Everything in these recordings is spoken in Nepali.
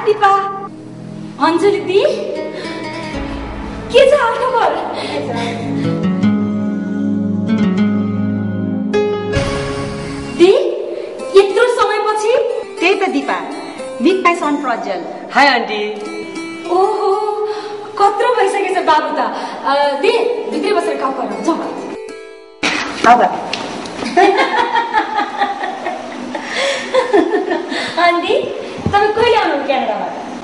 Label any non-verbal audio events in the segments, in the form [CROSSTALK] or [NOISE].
हाई दिपा अञ्जली दी के छ हालखबर दी यत्रो समयपछि त्यही त Dipa meet my son Prajwal hi aunty ओहो कत्रो भइसकेछ बाबु त अ, दी भित्रै बसेर काम गरौँ जाउँ अब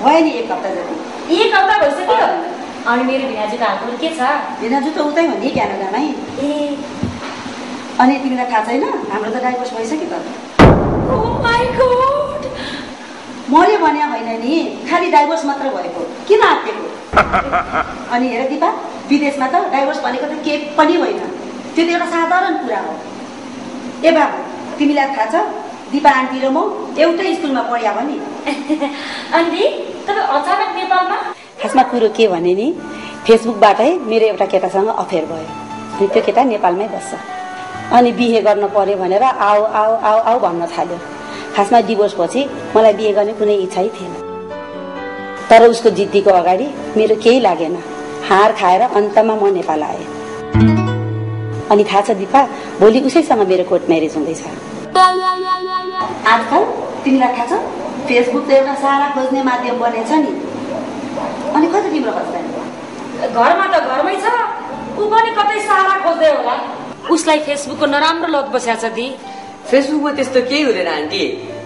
भयो नि एक हप्ता जति। एक हप्ता भइसक्यो अनि मेरो भिनाजुको हालखबर के छ? दिनाजु त उतै हो नि क्यानाडामै। ए। अनि तिमीलाई थाहा छैन? हाम्रो त डाइभोर्स भइसक्यो त। गॉड मैले भने होइन नि खालि डाइभोर्स मात्र भएको। किन आत्तिएको? [LAUGHS] अनि हेर दिपा विदेशमा त डाइभोर्स भनेको त केही पनि होइन। त्यो त एउटा साधारण कुरा हो। ए बाबु तिमीलाई थाहा छ दिपा आन्टी र म एउटै स्कुलमा पढ्या हो नि आन्टी? तपाईँ अचानक नेपालमा खासमा कुरो के भने नि फेसबुकबाटै मेरो एउटा केटासँग अफेयर भयो। अनि त्यो केटा नेपालमै बस्छ। अनि बिहे गर्न पर्यो भनेर आऊ आऊ आऊ आऊ भन्न थाल्यो। खासमा डिभोर्स पछि मलाई बिहे गर्ने कुनै इच्छै थिएन। तर उसको जिद्दीको अगाडि मेरो केही लागेन। हार खाएर अन्तमा म नेपाल आएँ। अनि थाहा छ दिपा भोलि उसैसँग मेरो कोर्ट म्यारेज हुँदैछ। आजकल तिमीलाई थाहा छ? फेसबुक त एउटा सारा खोज्ने माध्यम बनेछ नि। अनि कति तिम्रो हस्बेन्ड घरमा त घरमै छ। ऊ पनि कतै सहारा खोज्दै होला। उसलाई फेसबुकको नराम्रो लत बस्याछ दी। फेसबुकमा त्यस्तो केही हुँदैन आन्टी।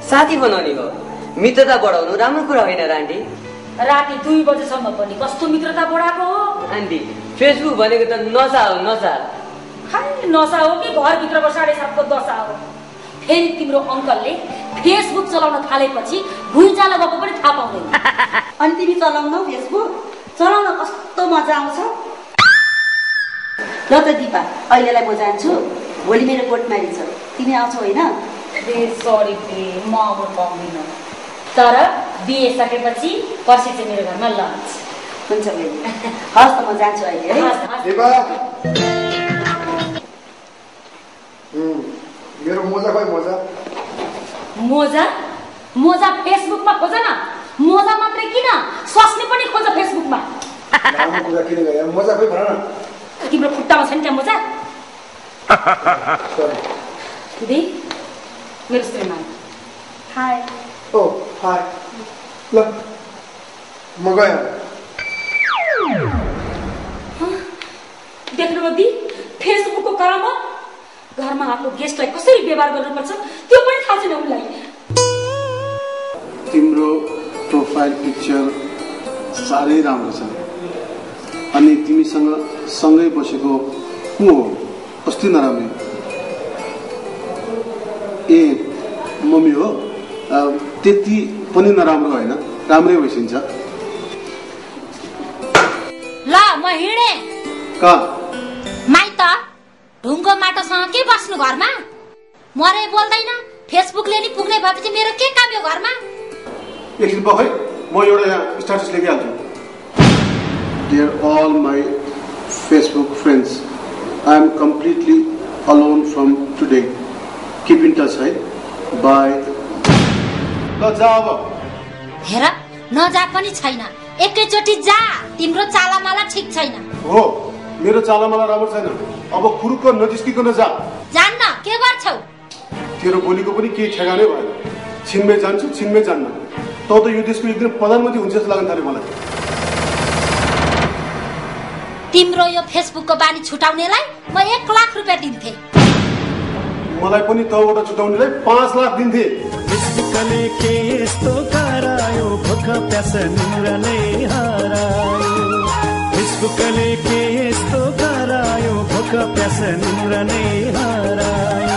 साथी बनाउने हो। मित्रता बढाउनु राम्रो कुरा होइन र आन्टी। राति दुई बजेसम्म पनि कस्तो मित्रता बढाएको हो? आन्टी फेसबुक भनेको त नसा हो नसा खालि नसा हो कि घरभित्रको साढे सातको दशा हो फेरि तिम्रो अङ्कलले फेसबुक चलाउन थालेपछि भुइँचालो गएको पनि थाहा पाउँदैन। [LAUGHS] अनि तिमी चलाउनौ फेसबुक चलाउन कस्तो मजा आउँछ? ल त दिपा अहिलेलाई म जान्छु। भोलि मेरो कोर्ट म्यारेज छ। तिमी आउँछौ होइन? ए सरी दे म आउनु पाउँदिनँ। तर बिहे सकेपछि पर्सि चाहिँ मेरो घरमा लन्च। हुन्छ बहिनी। हस् त म जान्छु अहिले है हस्, हस्। दिपा उम्, मेरो मोजा खोइ मोजा मोजा? मोजा फेसबुकमा खोज न। मोजा मात्रै किन? स्वास्नी पनि खोज फेसबुकमा। तिम्रो खुट्टामा छ नि त्यहाँ मोजा? सरी दि मेरो श्रीमान हाई ओ हाई ल म गएँ अब। देख्नुभयो दि फेसबुकको करामा घरमा आफ्नो गेस्टलाई कसरी व्यवहार गर्नुपर्छ त्यो पनि थाहा छैन उसलाई तिम्रो प्रोफाइल पिक्चर साह्रै राम्रो छ। अनि तिमीसँग सँगै बसेको को हो कस्तो नराम्रो। ए मम्मी हो? त्यति पनि नराम्रो होइन राम्रै भइसिन्छ ल म हिँडे। कहाँ? माइत। ढुङ्गो माटोसँग के बस्नु घरमा? मरे बोल्दैन। फेसबुकले नि पुग्ने भएपछि मेरो के काम यो घरमा? एकछिन पखै म एउटा यहाँ status लेखिहाल्छु। Dear all my Facebook friends I am completely alone from today keep in touch है बाई ल जा अब। हेर नजा पनि छैन। एकैचोटि जा। तिम्रो चालामाला ठिक छैन। हो। मेरो चालामाला राम्रो छैन। अब खुरुक्क नजिस्किकन जा। जान्न के गर्छौ? तेरो बोलीको पनि केही ठेगानै भएन। छिनमै जान्छु छिनमै जान्न। तँ त यो देशको एकदिन प्रधानमन्त्री हुन्छ जस्तो लाग्न थाल्यो मलाई। तिम्रो यो फेसबुकको बानी छुटाउनेलाई म एक लाख रुपियाँ दिन्थे। मलाई पनि तँबाट छुटाउनेलाई पाँच लाख दिन्थे। फेसबुकले के यस्तो गरायो भोक प्यास निन्द्रा नै हरायो फेसबुकले के यस्तो गरायो भोक प्यास निन्द्रा नै हरायो।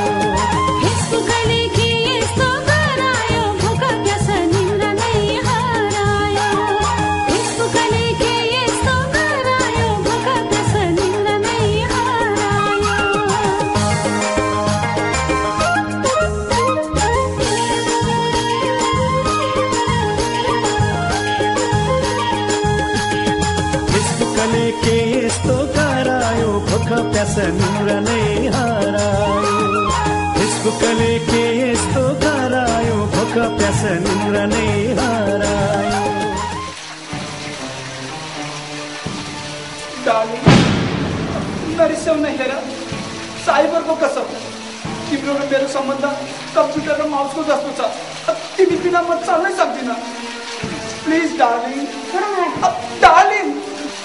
नै हरायो। फेसबुकले के यस्तो गरायो भोक प्यास निन्द्र नै हरायो नरिसाउ नै हेर। साइबरको कसम तिम्रो र मेरो सम्बन्ध कम्प्युटर र माउसको जस्तो छ। तिमी बिना म चल्नै सक्दिन। Please darling. डार्लिङ।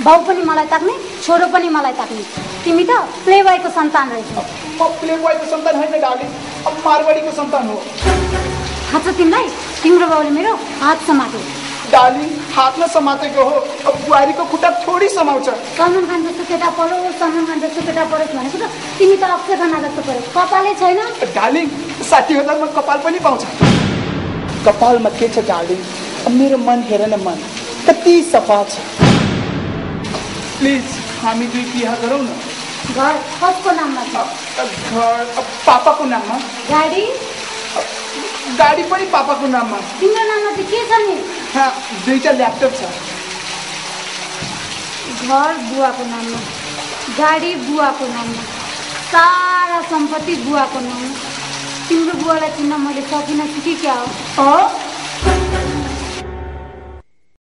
भाउ पनि मलाई ताक्ने छोरो पनि मलाई ताक्ने। तिमी त प्ले बोयको सन्तान रहेछौ। म प्ले बोयको सन्तान होइन डार्लिङ मारवाडीको सन्तान हो। थाहा छ तिमीलाई? तिम्रो बाउले मेरो हात समात्यो डार्लिङ हातमा समातेको हो। अब बुहारीको खुट्टा थोरै समाउँछ। सलमान खान जस्तो केटा पढोस् सलमान खान जस्तो केटा पढोस् भनेको त तिमी त अक्षय खन्ना जस्तो पढोस् कपालै छैन। डार्लिङ साठी हजारमा कपाल पनि पाउँछ। कपालमा के छ डार्लिङ अब मेरो मन हेर न मन। कति सफा छ। प्लिज। हामी दुई बिहा गरौँ न? घर कसको नाममा छ? घर पापाको नाममा? गाडी? गाडी पनि पापाको नाममा। तिम्रो नाममा चाहिँ के छ नि? हाँ, दुईटा ल्यापटप छ। घर बुवाको नाममा गाडी बुवाको नाममा सारा सम्पत्ति बुवाको नाममा। तिम्रो बुवालाई चिन्न मैले सकिनँ कि क्या हो?